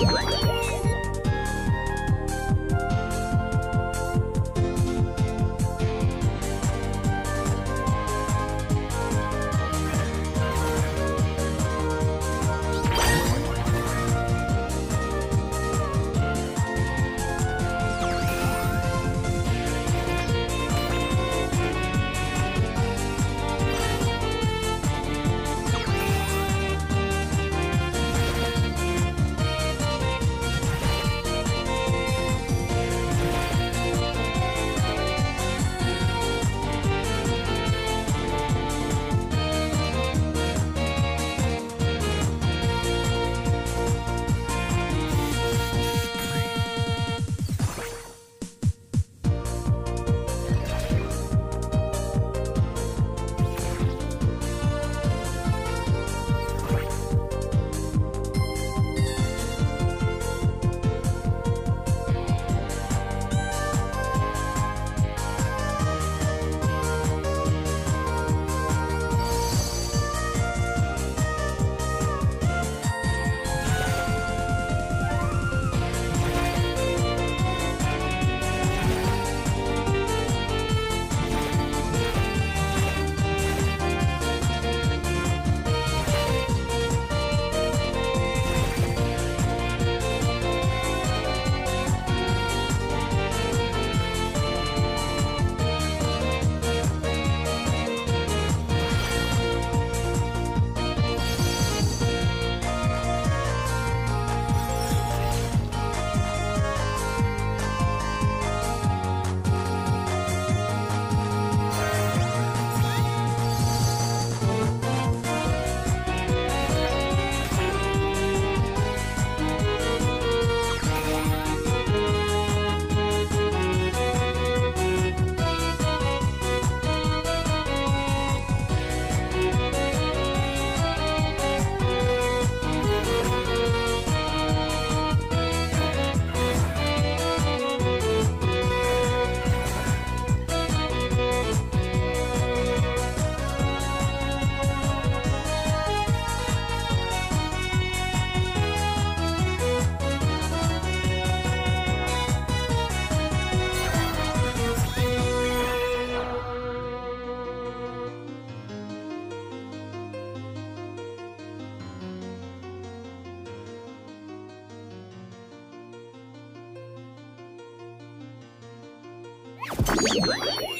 Let's go. Thank you.